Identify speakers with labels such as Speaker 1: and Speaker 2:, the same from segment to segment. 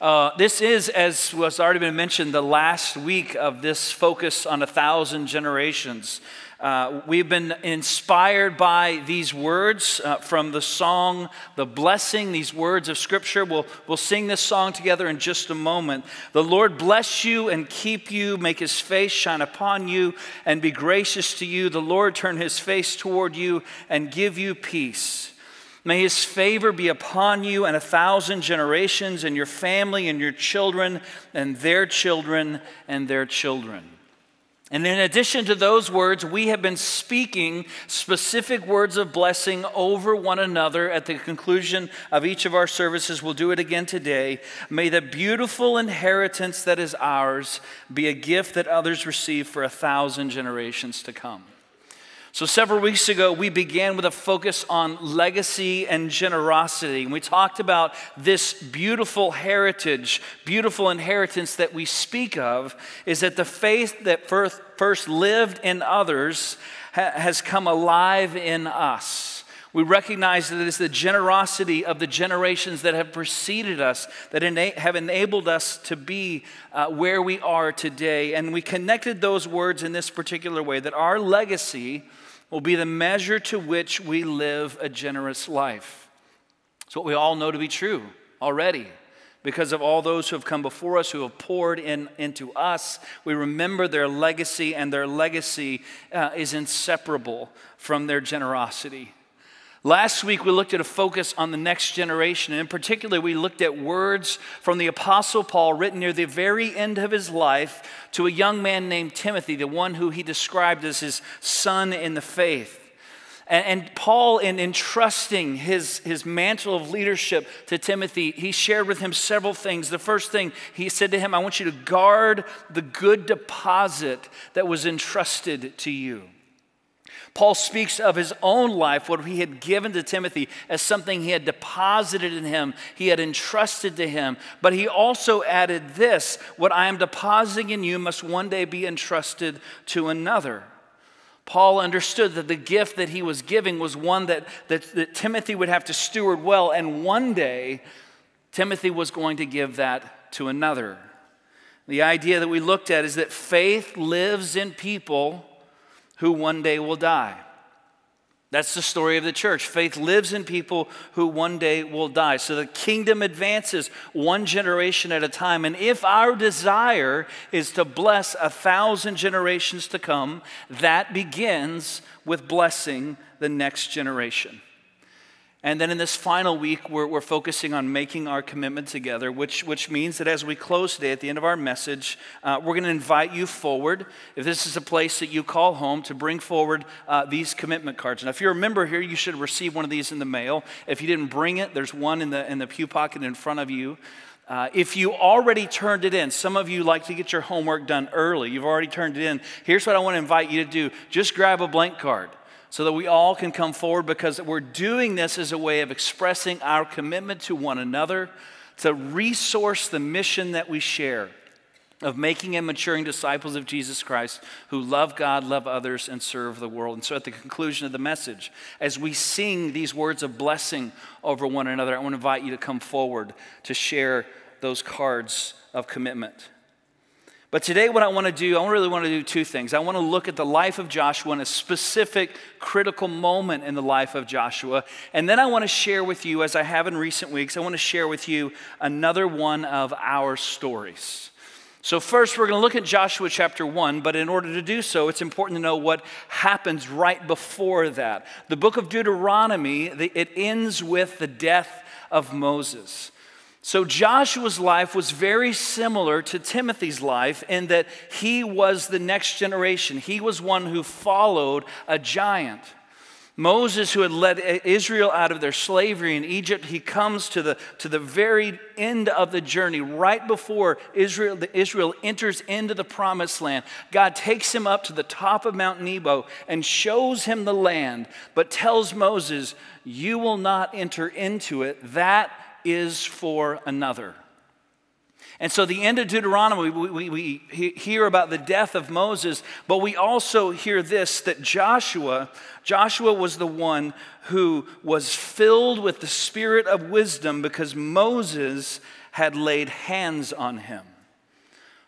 Speaker 1: Uh, this is, as was already been mentioned, the last week of this focus on a thousand generations. Uh, we've been inspired by these words uh, from the song, The Blessing, these words of Scripture. We'll, we'll sing this song together in just a moment. The Lord bless you and keep you, make his face shine upon you, and be gracious to you. The Lord turn his face toward you and give you peace. May his favor be upon you and a thousand generations, and your family and your children, and their children, and their children. And in addition to those words, we have been speaking specific words of blessing over one another at the conclusion of each of our services. We'll do it again today. May the beautiful inheritance that is ours be a gift that others receive for a thousand generations to come. So, several weeks ago, we began with a focus on legacy and generosity. And we talked about this beautiful heritage, beautiful inheritance that we speak of, is that the faith that first, lived in others has come alive in us. We recognize that it is the generosity of the generations that have preceded us that ena- have enabled us to be uh, where we are today. And we connected those words in this particular way that our legacy will be the measure to which we live a generous life. It's what we all know to be true already. Because of all those who have come before us, who have poured in, into us, we remember their legacy, and their legacy uh, is inseparable from their generosity. Last week, we looked at a focus on the next generation, and in particular, we looked at words from the Apostle Paul written near the very end of his life to a young man named Timothy, the one who he described as his son in the faith. And, and Paul, in entrusting his, his mantle of leadership to Timothy, he shared with him several things. The first thing he said to him, I want you to guard the good deposit that was entrusted to you. Paul speaks of his own life, what he had given to Timothy, as something he had deposited in him, he had entrusted to him. But he also added this what I am depositing in you must one day be entrusted to another. Paul understood that the gift that he was giving was one that, that, that Timothy would have to steward well, and one day Timothy was going to give that to another. The idea that we looked at is that faith lives in people who one day will die. That's the story of the church. Faith lives in people who one day will die. So the kingdom advances one generation at a time. And if our desire is to bless a thousand generations to come, that begins with blessing the next generation. And then in this final week, we're, we're focusing on making our commitment together, which, which means that as we close today, at the end of our message, uh, we're going to invite you forward, if this is a place that you call home, to bring forward uh, these commitment cards. Now, if you're a member here, you should receive one of these in the mail. If you didn't bring it, there's one in the, in the pew pocket in front of you. Uh, if you already turned it in, some of you like to get your homework done early. You've already turned it in. Here's what I want to invite you to do just grab a blank card so that we all can come forward because we're doing this as a way of expressing our commitment to one another to resource the mission that we share of making and maturing disciples of Jesus Christ who love God, love others, and serve the world. And so, at the conclusion of the message, as we sing these words of blessing over one another, I want to invite you to come forward to share those cards of commitment. But today, what I want to do, I really want to do two things. I want to look at the life of Joshua in a specific critical moment in the life of Joshua. And then I want to share with you, as I have in recent weeks, I want to share with you another one of our stories. So, first, we're going to look at Joshua chapter 1, but in order to do so, it's important to know what happens right before that. The book of Deuteronomy, it ends with the death of Moses. So Joshua's life was very similar to Timothy's life in that he was the next generation. He was one who followed a giant. Moses, who had led Israel out of their slavery in Egypt, he comes to the, to the very end of the journey, right before Israel, Israel enters into the promised land. God takes him up to the top of Mount Nebo and shows him the land, but tells Moses, You will not enter into it. That is for another. And so, the end of Deuteronomy, we, we, we, hear about the death of Moses, but we also hear this that Joshua, Joshua was the one who was filled with the spirit of wisdom because Moses had laid hands on him.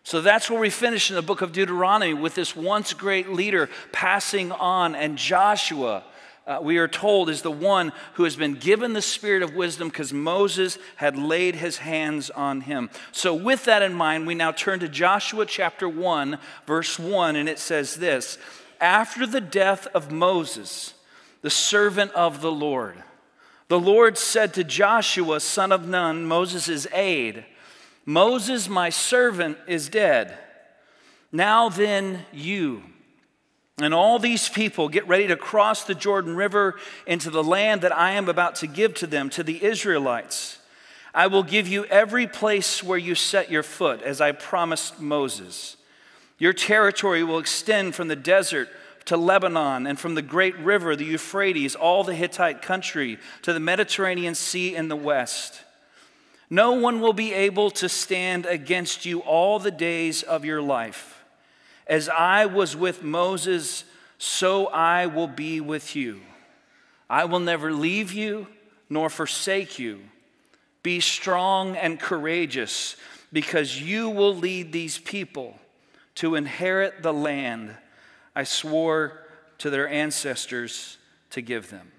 Speaker 1: So that's where we finish in the book of Deuteronomy with this once great leader passing on, and Joshua, uh, we are told, is the one who has been given the spirit of wisdom because Moses had laid his hands on him. So, with that in mind, we now turn to Joshua chapter 1, verse 1, and it says this After the death of Moses, the servant of the Lord, the Lord said to Joshua, son of Nun, Moses' aide, Moses, my servant, is dead. Now then, you and all these people get ready to cross the Jordan River into the land that I am about to give to them, to the Israelites. I will give you every place where you set your foot, as I promised Moses. Your territory will extend from the desert to Lebanon, and from the great river, the Euphrates, all the Hittite country, to the Mediterranean Sea in the west. No one will be able to stand against you all the days of your life. As I was with Moses, so I will be with you. I will never leave you nor forsake you. Be strong and courageous, because you will lead these people to inherit the land I swore to their ancestors to give them.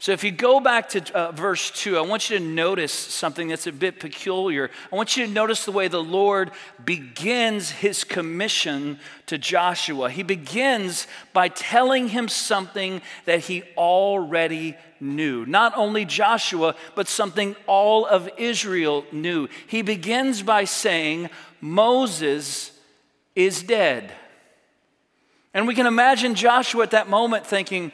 Speaker 1: So, if you go back to uh, verse 2, I want you to notice something that's a bit peculiar. I want you to notice the way the Lord begins his commission to Joshua. He begins by telling him something that he already knew. Not only Joshua, but something all of Israel knew. He begins by saying, Moses is dead. And we can imagine Joshua at that moment thinking,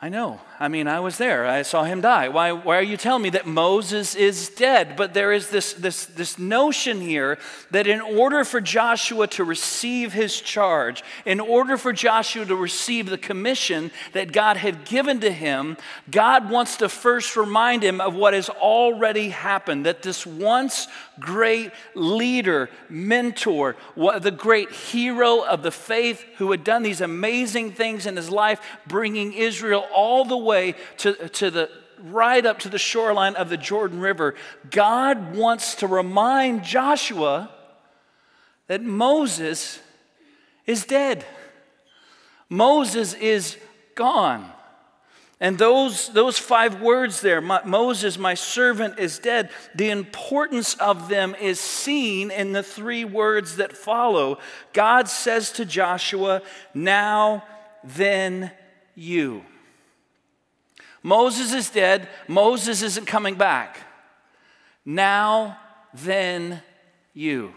Speaker 1: I know. I mean, I was there. I saw him die. Why, why are you telling me that Moses is dead? But there is this, this, this notion here that in order for Joshua to receive his charge, in order for Joshua to receive the commission that God had given to him, God wants to first remind him of what has already happened. That this once great leader, mentor, the great hero of the faith who had done these amazing things in his life, bringing Israel all the way to, to the right up to the shoreline of the Jordan River, God wants to remind Joshua that Moses is dead. Moses is gone. And those, those five words there, Moses, my servant, is dead, the importance of them is seen in the three words that follow. God says to Joshua, Now then you. Moses is dead. Moses isn't coming back. Now, then, you.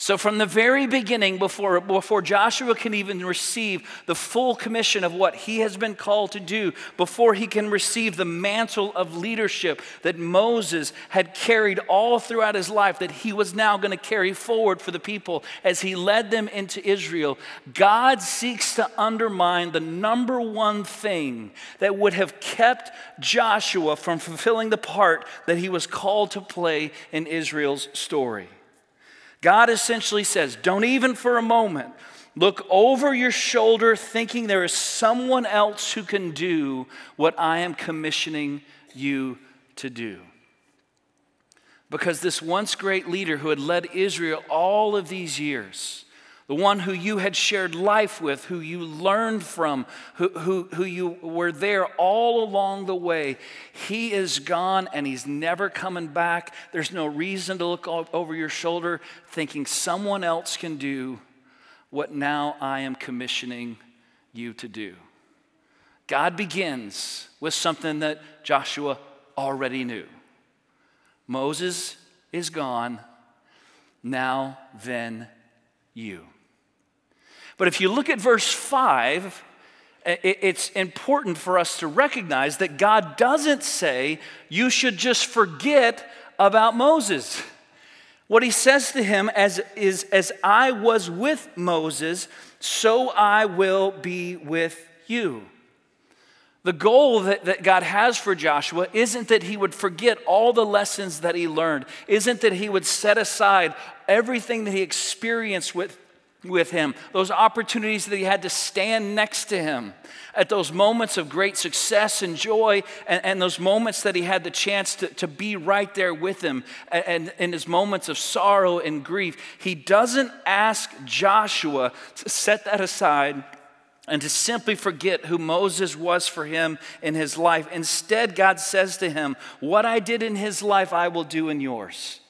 Speaker 1: So, from the very beginning, before, before Joshua can even receive the full commission of what he has been called to do, before he can receive the mantle of leadership that Moses had carried all throughout his life, that he was now going to carry forward for the people as he led them into Israel, God seeks to undermine the number one thing that would have kept Joshua from fulfilling the part that he was called to play in Israel's story. God essentially says, don't even for a moment look over your shoulder thinking there is someone else who can do what I am commissioning you to do. Because this once great leader who had led Israel all of these years, the one who you had shared life with, who you learned from, who, who, who you were there all along the way, he is gone and he's never coming back. There's no reason to look over your shoulder thinking someone else can do what now I am commissioning you to do. God begins with something that Joshua already knew Moses is gone. Now then, you. But if you look at verse 5, it's important for us to recognize that God doesn't say you should just forget about Moses. What he says to him as, is, As I was with Moses, so I will be with you. The goal that, that God has for Joshua isn't that he would forget all the lessons that he learned, isn't that he would set aside everything that he experienced with with him, those opportunities that he had to stand next to him, at those moments of great success and joy, and, and those moments that he had the chance to, to be right there with him, and in his moments of sorrow and grief. He doesn't ask Joshua to set that aside and to simply forget who Moses was for him in his life. Instead, God says to him, What I did in his life, I will do in yours.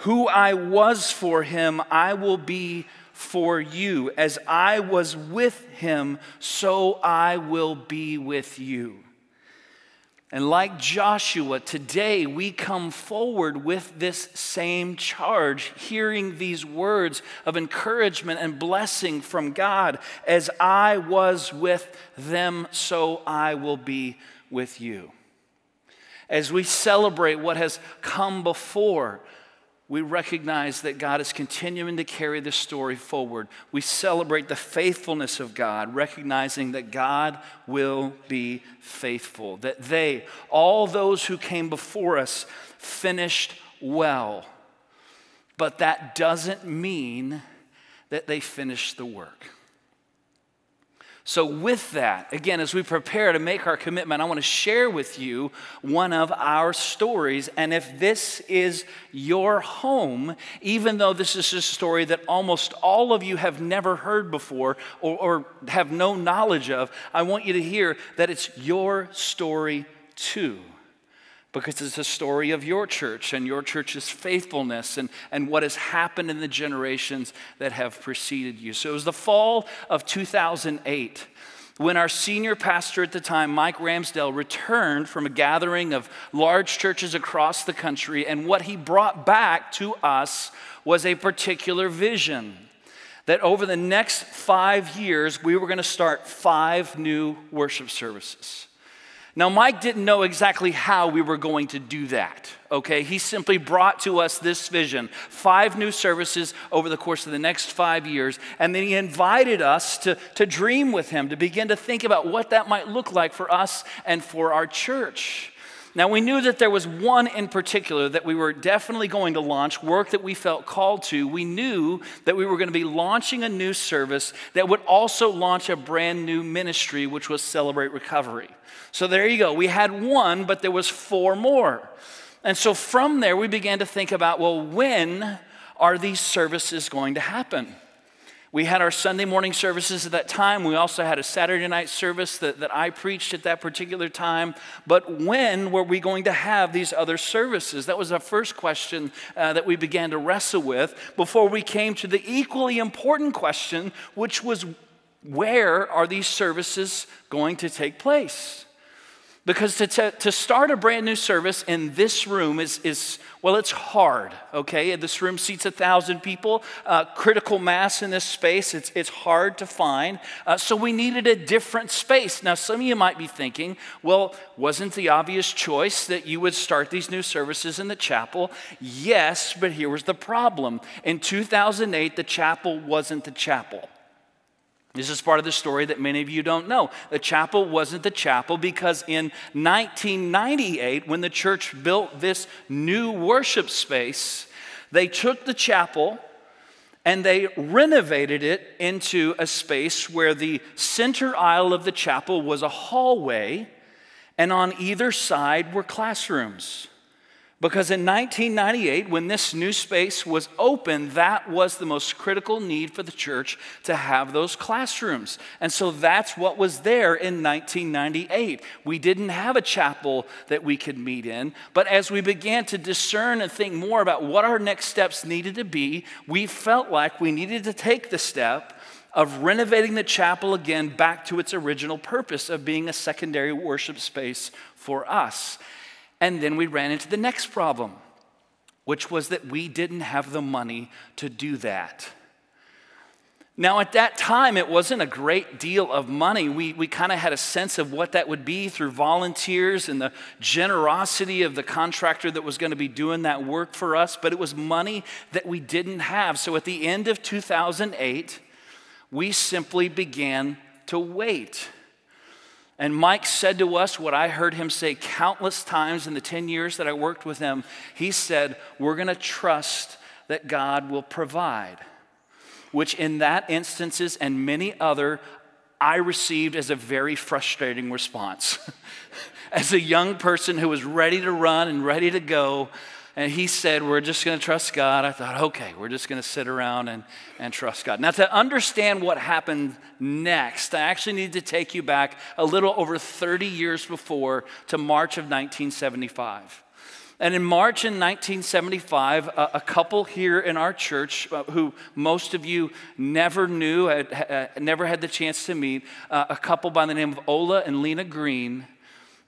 Speaker 1: Who I was for him, I will be for you. As I was with him, so I will be with you. And like Joshua, today we come forward with this same charge, hearing these words of encouragement and blessing from God. As I was with them, so I will be with you. As we celebrate what has come before, we recognize that God is continuing to carry this story forward. We celebrate the faithfulness of God, recognizing that God will be faithful, that they, all those who came before us, finished well. But that doesn't mean that they finished the work. So, with that, again, as we prepare to make our commitment, I want to share with you one of our stories. And if this is your home, even though this is a story that almost all of you have never heard before or, or have no knowledge of, I want you to hear that it's your story too because it's a story of your church and your church's faithfulness and, and what has happened in the generations that have preceded you. So it was the fall of 2008 when our senior pastor at the time, Mike Ramsdale, returned from a gathering of large churches across the country, and what he brought back to us was a particular vision that over the next five years, we were going to start five new worship services. Now, Mike didn't know exactly how we were going to do that, okay? He simply brought to us this vision five new services over the course of the next five years, and then he invited us to, to dream with him, to begin to think about what that might look like for us and for our church. Now, we knew that there was one in particular that we were definitely going to launch, work that we felt called to. We knew that we were going to be launching a new service that would also launch a brand new ministry, which was Celebrate Recovery. So there you go. We had one, but there was four more. And so from there, we began to think about well, when are these services going to happen? We had our Sunday morning services at that time. We also had a Saturday night service that, that I preached at that particular time. But when were we going to have these other services? That was our first question uh, that we began to wrestle with before we came to the equally important question, which was where are these services going to take place? Because to, to, start a brand new service in this room is, is well, it's hard, okay? This room seats a thousand people, uh, critical mass in this space, it's, it's hard to find. Uh, so we needed a different space. Now, some of you might be thinking, well, wasn't the obvious choice that you would start these new services in the chapel? Yes, but here was the problem. In 2008, the chapel wasn't the chapel. This is part of the story that many of you don't know. The chapel wasn't the chapel because in 1998, when the church built this new worship space, they took the chapel and they renovated it into a space where the center aisle of the chapel was a hallway, and on either side were classrooms. Because in 1998, when this new space was open, that was the most critical need for the church to have those classrooms. And so that's what was there in 1998. We didn't have a chapel that we could meet in, but as we began to discern and think more about what our next steps needed to be, we felt like we needed to take the step of renovating the chapel again back to its original purpose of being a secondary worship space for us. And then we ran into the next problem, which was that we didn't have the money to do that. Now, at that time, it wasn't a great deal of money. We, we kind of had a sense of what that would be through volunteers and the generosity of the contractor that was going to be doing that work for us, but it was money that we didn't have. So at the end of 2008, we simply began to wait. And Mike said to us what I heard him say countless times in the 10 years that I worked with him. He said, We're going to trust that God will provide. which in that instances and many other I received as a very frustrating response. as a young person who was ready to run and ready to go, and he said, We're just going to trust God. I thought, okay, we're just going to sit around and, and trust God. Now, to understand what happened next, I actually need to take you back a little over 30 years before to March of 1975. And in March in 1975, a, a couple here in our church, uh, who most of you never knew, had, uh, never had the chance to meet, uh, a couple by the name of Ola and Lena Green,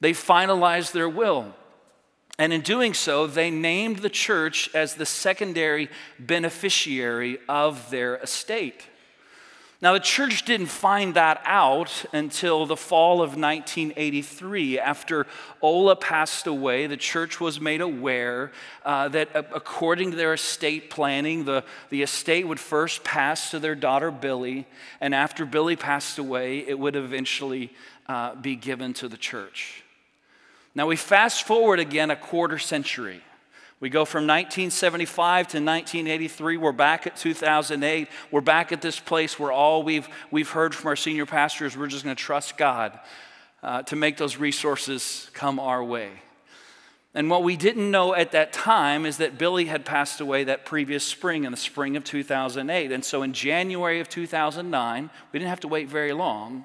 Speaker 1: they finalized their will. And in doing so, they named the church as the secondary beneficiary of their estate. Now, the church didn't find that out until the fall of 1983. After Ola passed away, the church was made aware uh, that according to their estate planning, the, the estate would first pass to their daughter Billy, and after Billy passed away, it would eventually uh, be given to the church. Now, we fast forward again a quarter century. We go from 1975 to 1983. We're back at 2008. We're back at this place where all we've, we've heard from our senior pastors, we're just going to trust God uh, to make those resources come our way. And what we didn't know at that time is that Billy had passed away that previous spring, in the spring of 2008. And so in January of 2009, we didn't have to wait very long,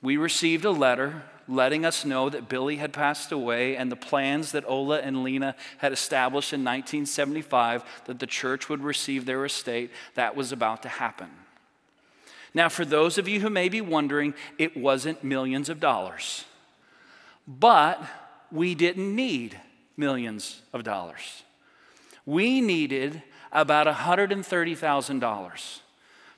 Speaker 1: we received a letter letting us know that Billy had passed away and the plans that Ola and Lena had established in 1975 that the church would receive their estate, that was about to happen. Now, for those of you who may be wondering, it wasn't millions of dollars, but we didn't need millions of dollars. We needed about $130,000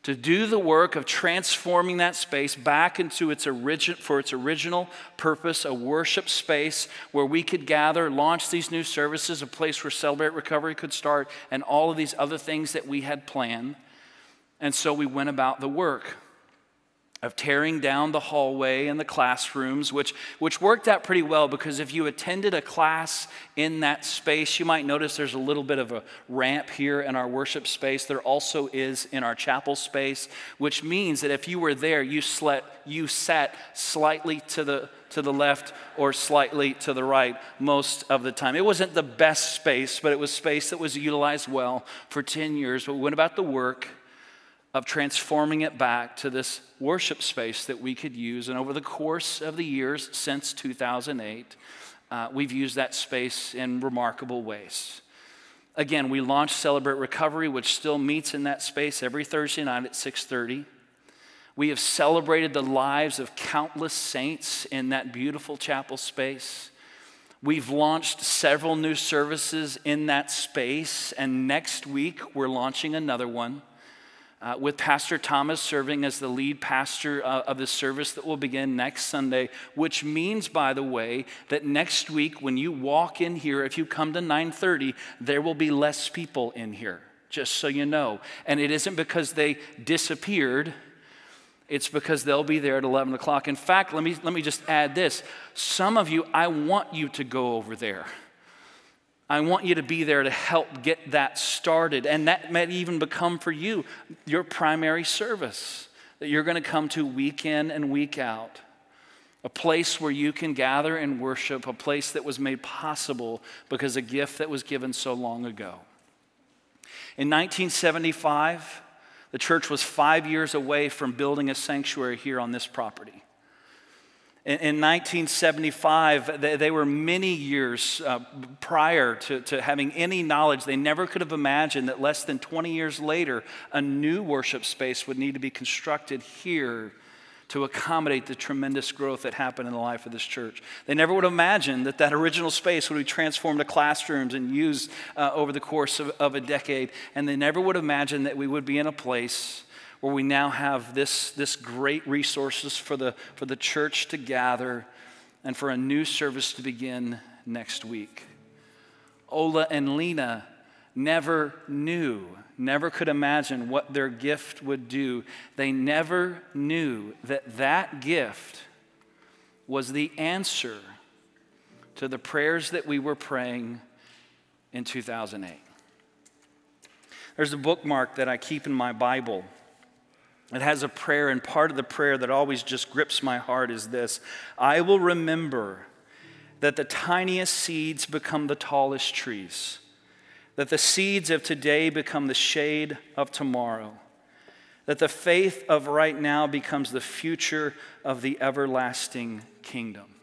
Speaker 1: to do the work of transforming that space back into its origin, for its original purpose, a worship space where we could gather, launch these new services, a place where Celebrate Recovery could start, and all of these other things that we had planned. And so we went about the work of tearing down the hallway and the classrooms, which, which worked out pretty well because if you attended a class in that space, you might notice there's a little bit of a ramp here in our worship space. There also is in our chapel space, which means that if you were there, you, slept, you sat slightly to the, to the left or slightly to the right most of the time. It wasn't the best space, but it was space that was utilized well for 10 years. But we went about the work of transforming it back to this worship space that we could use. And over the course of the years since 2008, uh, we've used that space in remarkable ways. Again, we launched Celebrate Recovery, which still meets in that space every Thursday night at 6:30. We have celebrated the lives of countless saints in that beautiful chapel space. We've launched several new services in that space, and next week we're launching another one uh, with Pastor Thomas serving as the lead pastor uh, of the service that will begin next Sunday, which means, by the way, that next week when you walk in here, if you come to 9:30, there will be less people in here. Just so you know, and it isn't because they disappeared. It's because they'll be there at 11 o'clock. In fact, let me, let me just add this. Some of you, I want you to go over there. I want you to be there to help get that started. And that might even become for you your primary service that you're going to come to week in and week out. A place where you can gather and worship, a place that was made possible because a gift that was given so long ago. In 1975, the church was five years away from building a sanctuary here on this property. In, 1975, they, were many years uh, prior to, having any knowledge. They never could have imagined that less than 20 years later, a new worship space would need to be constructed here to accommodate the tremendous growth that happened in the life of this church. They never would have imagined that that original space would be transformed to classrooms and used uh, over the course of a decade. And they never would have imagined that we would be in a place where we now have this, this great resources for the, for the church to gather and for a new service to begin next week. Ola and Lena never knew, never could imagine what their gift would do. They never knew that that gift was the answer to the prayers that we were praying in 2008. There's a bookmark that I keep in my Bible. It has a prayer, and part of the prayer that always just grips my heart is this I will remember that the tiniest seeds become the tallest trees, that the seeds of today become the shade of tomorrow, that the faith of right now becomes the future of the everlasting kingdom.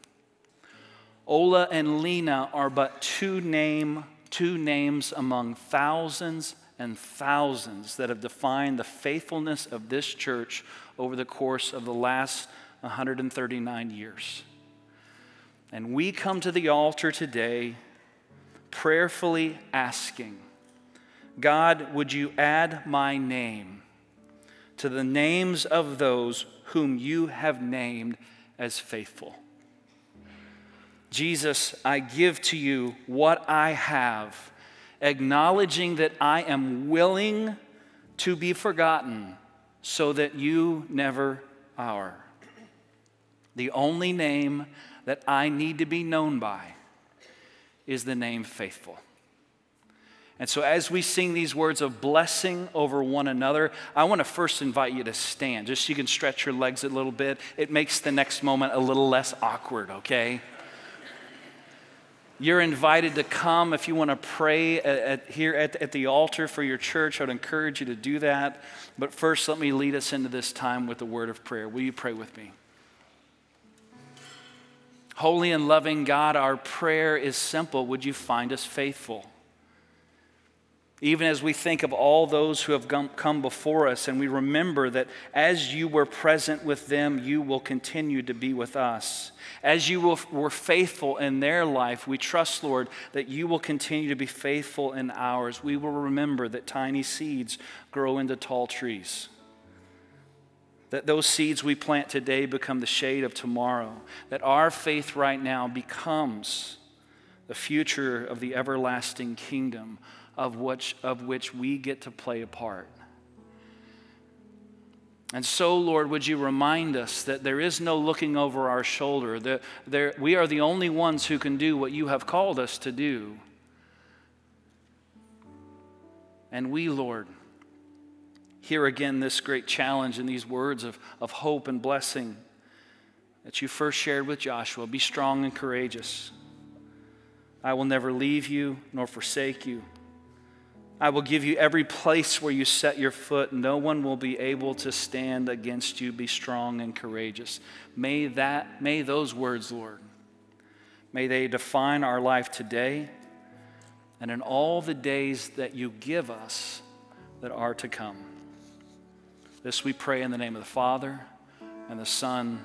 Speaker 1: Ola and Lena are but two, name, two names among thousands and thousands that have defined the faithfulness of this church over the course of the last 139 years. And we come to the altar today prayerfully asking, God, would you add my name to the names of those whom you have named as faithful? Jesus, I give to you what I have, acknowledging that I am willing to be forgotten so that you never are. The only name that I need to be known by is the name faithful. And so, as we sing these words of blessing over one another, I want to first invite you to stand, just so you can stretch your legs a little bit. It makes the next moment a little less awkward, okay? You're invited to come if you want to pray at, at, here at, at the altar for your church. I would encourage you to do that. But first, let me lead us into this time with a word of prayer. Will you pray with me? Holy and loving God, our prayer is simple. Would you find us faithful? Even as we think of all those who have come before us, and we remember that as you were present with them, you will continue to be with us. As you were faithful in their life, we trust, Lord, that you will continue to be faithful in ours. We will remember that tiny seeds grow into tall trees. That those seeds we plant today become the shade of tomorrow. That our faith right now becomes the future of the everlasting kingdom of which, of which we get to play a part. And so, Lord, would you remind us that there is no looking over our shoulder, that there, we are the only ones who can do what you have called us to do. And we, Lord, hear again this great challenge in these words of, of hope and blessing that you first shared with Joshua be strong and courageous. I will never leave you nor forsake you. I will give you every place where you set your foot. No one will be able to stand against you. Be strong and courageous. May that, may those words, Lord, may they define our life today and in all the days that you give us that are to come. This we pray in the name of the Father, and the Son,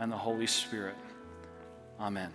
Speaker 1: and the Holy Spirit. Amen.